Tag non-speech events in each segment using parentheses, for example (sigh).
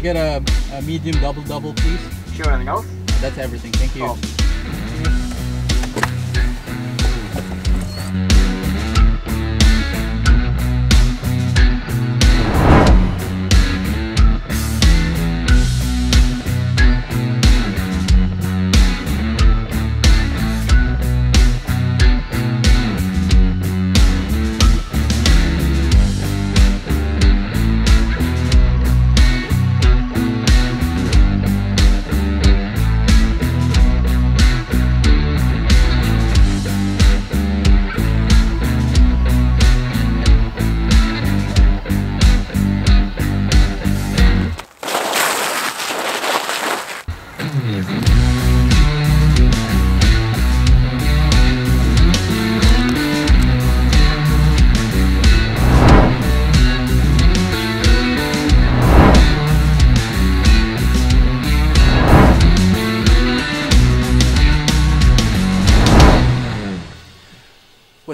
I get a, a medium double double, please? Sure, anything else? That's everything. Thank you. Oh.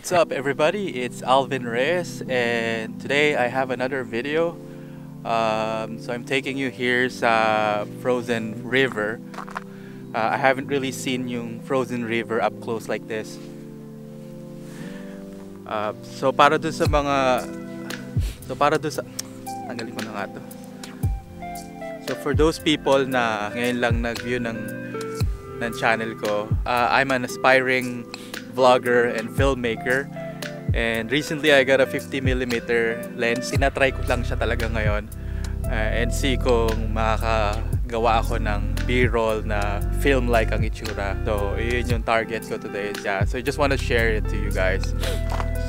What's up everybody? It's Alvin Reyes and today I have another video. Um, so I'm taking you here sa Frozen River. Uh, I haven't really seen yung Frozen River up close like this. Uh, so para dun sa mga So para dun sa Tanggalin ko na nga to. So for those people na ngayon lang nag-view ng ng channel ko, uh, I'm an aspiring vlogger and filmmaker. And recently I got a 50mm lens. Sinatry ko lang siya talaga ngayon. Uh, and see kung makakagawa ako ng B-roll na film-like ang itsura. So, yun yung target ko today. Yeah, so I just want to share it to you guys.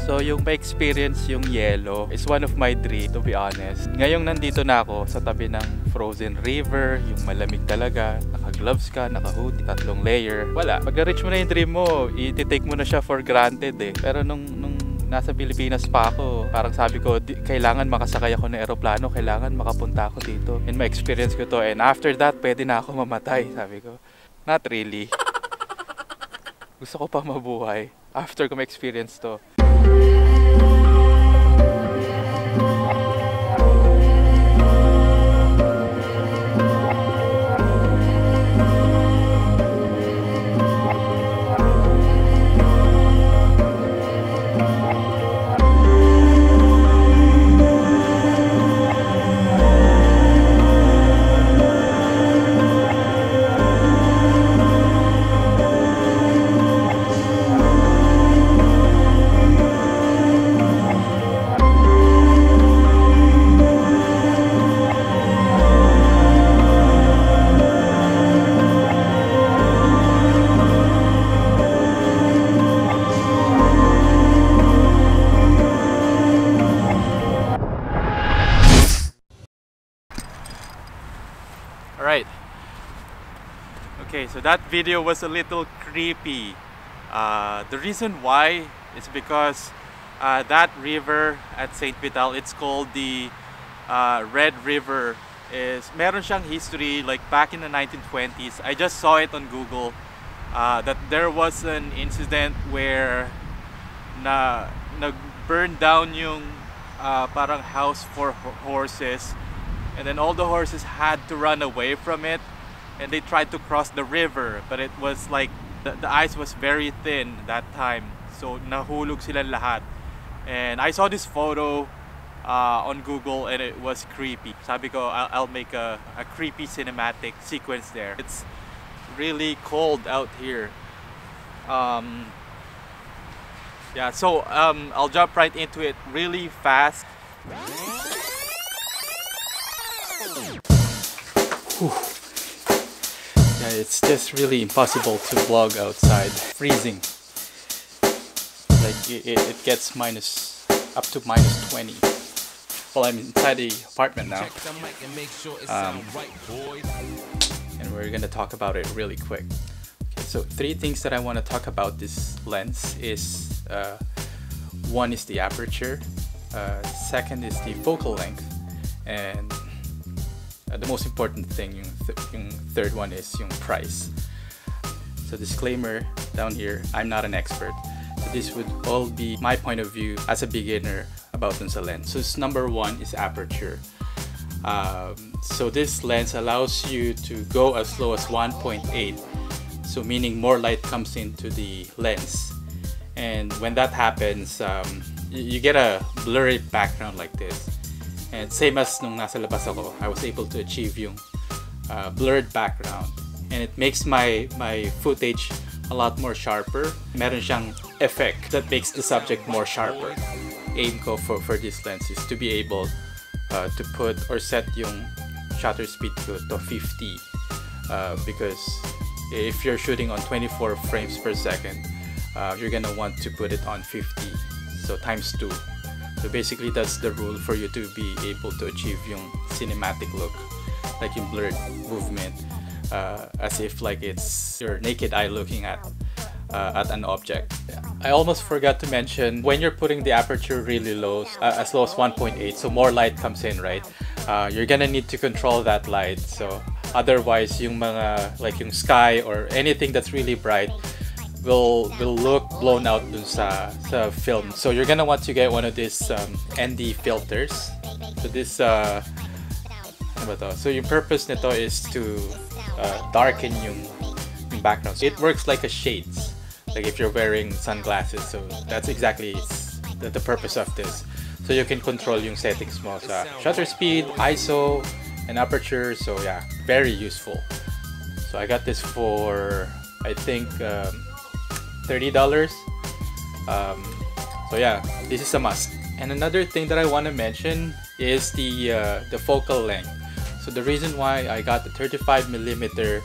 So, yung pa-experience yung yellow is one of my dream, to be honest. Ngayong nandito na ako sa tabi ng frozen river, yung malamig talaga, naka-gloves ka, naka-hoodie, tatlong layer. Wala. Pag na-reach mo na yung dream mo, i-take mo na siya for granted eh. Pero nung, nung nasa Pilipinas pa ako, parang sabi ko, di, kailangan makasakay ako ng eroplano, kailangan makapunta ako dito. And ma-experience ko to. And after that, pwede na ako mamatay, sabi ko. Not really. (laughs) Gusto ko pa mabuhay after ko ma-experience to. Alright. Okay, so that video was a little creepy. Uh, the reason why is because uh, that river at St. Vital, it's called the uh, Red River. Is meron siyang history like back in the 1920s. I just saw it on Google uh, that there was an incident where na nag burn down yung uh, parang house for horses and then all the horses had to run away from it and they tried to cross the river but it was like the, the ice was very thin that time. So nahulog sila lahat. And I saw this photo uh, on Google and it was creepy. Sabi ko I'll, I'll make a, a creepy cinematic sequence there. It's really cold out here. Um, yeah so um, I'll jump right into it really fast. Yeah, it's just really impossible to vlog outside. Freezing. Like it, it gets minus up to minus 20. Well, I'm inside the apartment now, Um, and we're gonna talk about it really quick. Okay, so three things that I want to talk about this lens is uh, one is the aperture, uh, second is the focal length, and uh, the most important thing, yung, th- yung third one is yung price. So disclaimer down here, I'm not an expert. So this would all be my point of view as a beginner about dun sa lens. So number one is aperture. Um, so this lens allows you to go as low as 1.8 so meaning more light comes into the lens and when that happens um, you get a blurry background like this and same as nung nasa labas ako I was able to achieve yung uh, blurred background. And it makes my my footage a lot more sharper. Meron siyang effect that makes the subject more sharper. Aim ko for, for this lens is to be able uh, to put or set yung shutter speed ko to 50 uh, because if you're shooting on 24 frames per second uh, you're gonna want to put it on 50 so times 2 so basically that's the rule for you to be able to achieve yung cinematic look like yung blurred movement uh, as if like it's your naked eye looking at uh, at an object. I almost forgot to mention when you're putting the aperture really low, uh, as low as 1.8, so more light comes in, right? Uh, you're gonna need to control that light. So otherwise, yung mga like yung sky or anything that's really bright will will look blown out dun sa sa film. So you're gonna want to get one of these um, ND filters. So this uh? So yung purpose nito is to uh, darken yung, yung background. It works like a shades like if you're wearing sunglasses so that's exactly the, the purpose of this so you can control yung settings mo sa shutter speed ISO and aperture so yeah very useful so I got this for I think um, $30 um, so yeah this is a must. And another thing that I want to mention is the uh, the focal length. So the reason why I got the 35 millimeter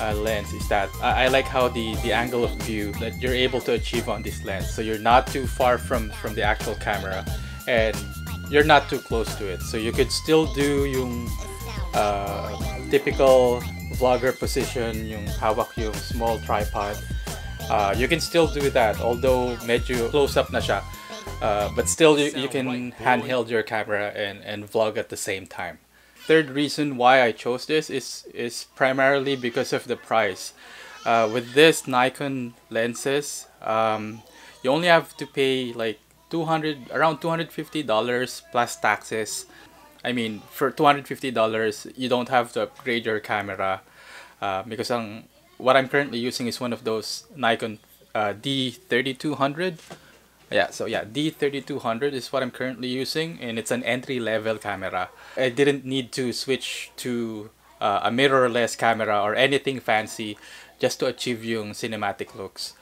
uh, lens is that I, I, like how the the angle of view that you're able to achieve on this lens. So you're not too far from from the actual camera and you're not too close to it. So you could still do yung uh, typical vlogger position yung hawak yung small tripod uh, you can still do that although medyo close up na siya uh, but still you, you can handheld your camera and, and vlog at the same time third reason why I chose this is is primarily because of the price. Uh, with this Nikon lenses, um, you only have to pay like 200 around 250 dollars plus taxes. I mean, for 250 dollars, you don't have to upgrade your camera uh, because ang, what I'm currently using is one of those Nikon uh, D3200 yeah, so yeah, D3200 is what I'm currently using and it's an entry level camera. I didn't need to switch to uh, a mirrorless camera or anything fancy just to achieve yung cinematic looks.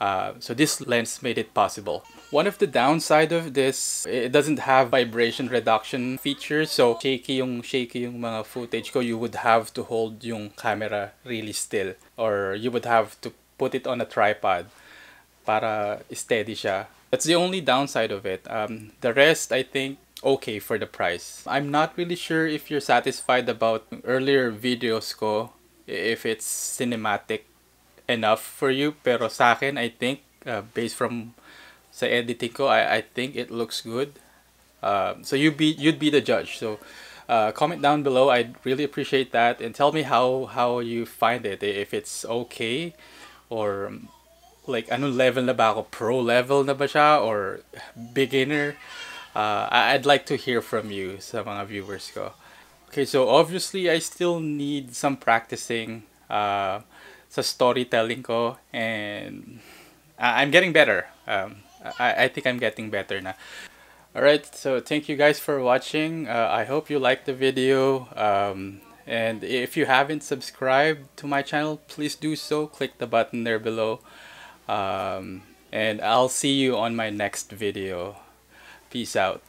Uh, so this lens made it possible. One of the downside of this, it doesn't have vibration reduction features. So shaky yung shaky yung mga footage ko, you would have to hold yung camera really still or you would have to put it on a tripod para steady siya. That's the only downside of it. Um, the rest, I think, okay for the price. I'm not really sure if you're satisfied about earlier videos ko, if it's cinematic enough for you. Pero sa akin, I think, uh, based from sa editing ko, I, I think it looks good. Uh, so you be you'd be the judge. So uh, comment down below. I'd really appreciate that, and tell me how how you find it. If it's okay, or like anong level na ba ako? Pro level na ba siya or beginner? Uh, I'd like to hear from you sa mga viewers ko. Okay, so obviously I still need some practicing uh, sa storytelling ko and I'm getting better. Um, I, I think I'm getting better now. Alright, so thank you guys for watching. Uh, I hope you liked the video. Um, and if you haven't subscribed to my channel, please do so. Click the button there below. Um, and I'll see you on my next video. Peace out.